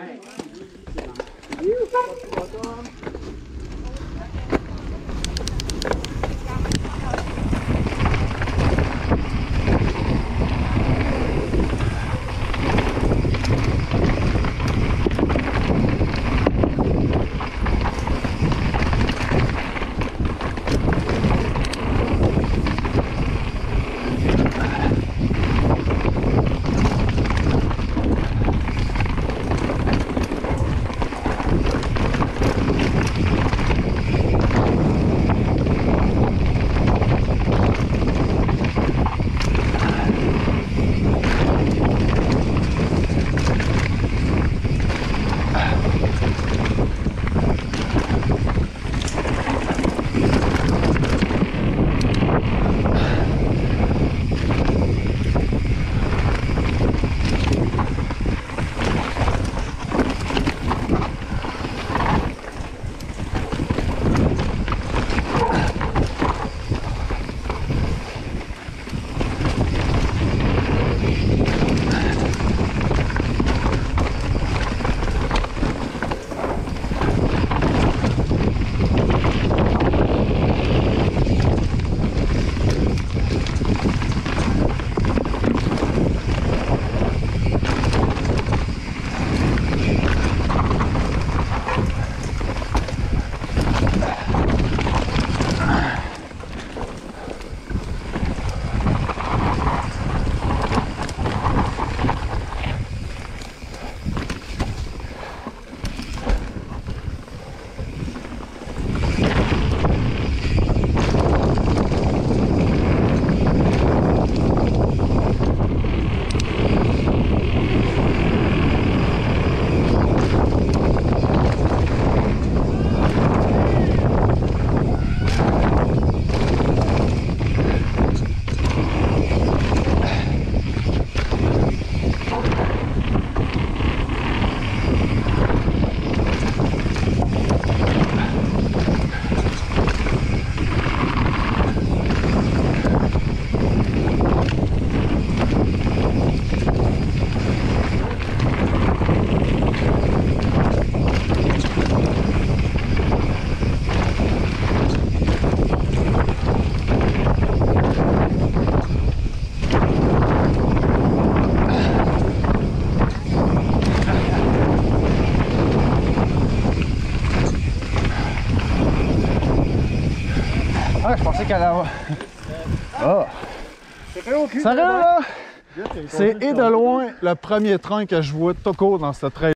right. Ah, je pensais qu'elle allait... Ah! Sérieux, là? C'est et de loin le premier train que je vois court dans cette train.